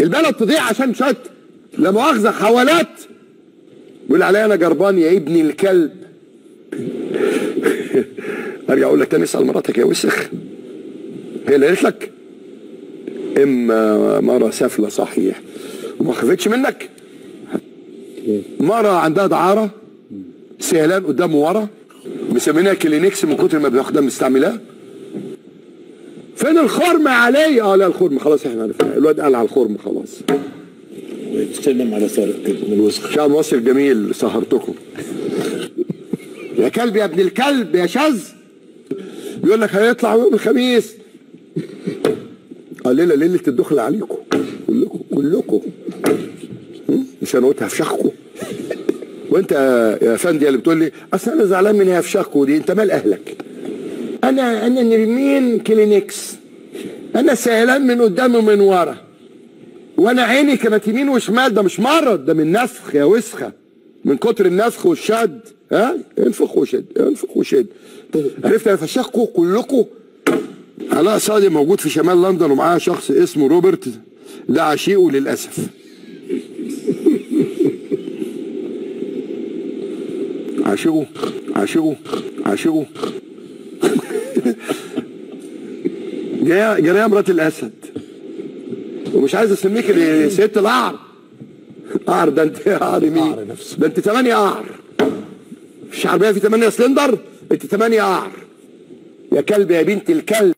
البلد تضيع عشان شوية لا مؤاخذة حوالات. يقول عليا أنا جربان يا ابني الكلب. أرجع أقول لك تاني اسأل مراتك يا وسخ. هي اللي قالت لك؟ إما مرة سافله صحيح. وما خفتش منك؟ مرة عندها دعارة سهلان قدام ورا مسمينها كلينكس من كتر ما بياخدها مستعملاه فين الخرم علي؟ آه لا الخرم. خلاص إحنا عرفنا. الواد قال على الخرم خلاص. تسلم على من الوسخ شعب مصر جميل سهرتكم. يا كلب يا ابن الكلب يا شاذ. بيقول لك هيطلع يوم الخميس. قال ليله ليلة الدخل عليكم. كلكم كلكم؟ مش أنا قلت هفشخكم؟ وأنت يا فندي اللي بتقول لي أصل أنا زعلان من هفشخكم دي أنت مال أهلك. أنا أنا نرمين كلينكس أنا سيلان من قدام ومن ورا. وأنا عيني كانت يمين وشمال ده مش مرض ده من نفخ يا وسخة. من كتر النفخ والشد. ها؟ انفخ وشد انفخ وشد. عرفت أنا فشخكم كلكم علاء صادق موجود في شمال لندن ومعاه شخص اسمه روبرت. ده عشيقه للأسف. عاشقه عاشقه عاشقه جاية جاية مرات الأسد. ومش عايز أسميك ست القعر. قعر ده أنت قعر مين؟ ده أنت ثمانية قعر. مش عربية في ثمانية سلندر أنت ثمانية قعر. يا كلب يا بنت الكلب.